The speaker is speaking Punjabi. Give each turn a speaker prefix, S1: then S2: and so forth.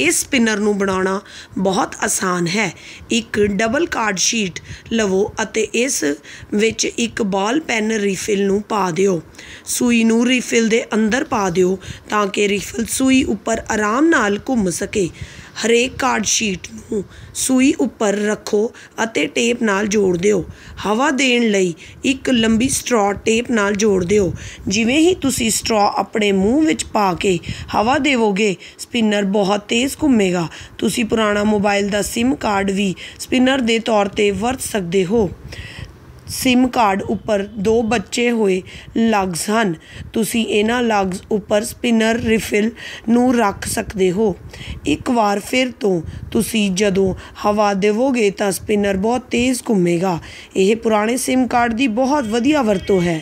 S1: ਇਸ ਸਪਿਨਰ ਨੂੰ ਬਣਾਉਣਾ ਬਹੁਤ ਆਸਾਨ ਹੈ। ਇੱਕ ਡਬਲ ਕਾਰਡ ਸ਼ੀਟ ਲਵੋ ਅਤੇ ਇਸ ਵਿੱਚ ਇੱਕ ਬਾਲ ਪੈਨ ਰੀਫਿਲ ਨੂੰ ਪਾ ਦਿਓ। ਸੂਈ ਨੂੰ ਰੀਫਿਲ ਦੇ ਅੰਦਰ ਪਾ ਦਿਓ ਤਾਂ ਕਿ ਰੀਫਿਲ ਸੂਈ ਉੱਪਰ ਆਰਾਮ ਨਾਲ ਘੁੰਮ ਸਕੇ। ਹਰੇਕ ਕਾਰਡ ਸ਼ੀਟ ਨੂੰ ਸੂਈ ਉੱਪਰ ਰੱਖੋ ਅਤੇ ਟੇਪ ਨਾਲ ਜੋੜ ਦਿਓ। ਹਵਾ ਦੇਣ ਲਈ ਇੱਕ ਲੰਬੀ ਸਟ੍ਰॉ ਟੇਪ ਨਾਲ ਜੋੜ ਦਿਓ। ਜਿਵੇਂ ਹੀ ਤੁਸੀਂ ਸਟ੍ਰॉ ਆਪਣੇ ਮੂੰਹ ਵਿੱਚ ਪਾ ਕੇ ਹਵਾ ਦੇਵੋਗੇ ਸਪਿਨਰ ਬਹੁਤ ਤੇਜ਼ ਘੁੰਮੇਗਾ। ਤੁਸੀਂ ਪੁਰਾਣਾ ਮੋਬਾਈਲ ਦਾ ਸਿਮ ਕਾਰਡ ਵੀ ਸਪਿਨਰ ਦੇ ਤੌਰ 'ਤੇ ਵਰਤ ਸਕਦੇ ਹੋ। ਸਿਮ ਕਾਰਡ ਉੱਪਰ ਦੋ ਬੱਚੇ ਹੋਏ ਲਗਸ ਹਨ। ਤੁਸੀਂ ਇਹਨਾਂ ਲਗਸ ਉੱਪਰ ਸਪਿਨਰ ਰਿਫਿਲ ਨੂੰ ਰੱਖ ਸਕਦੇ ਹੋ। ਇੱਕ ਵਾਰ ਫਿਰ ਤੋਂ ਤੁਸੀਂ ਜਦੋਂ ਹਵਾ ਦੇਵੋਗੇ ਤਾਂ ਸਪਿਨਰ ਬਹੁਤ ਤੇਜ਼ ਘੁੰਮੇਗਾ। ਇਹ ਪੁਰਾਣੇ ਸਿਮ ਕਾਰਡ ਦੀ ਬਹੁਤ ਵਧੀਆ ਵਰਤੋਂ ਹੈ।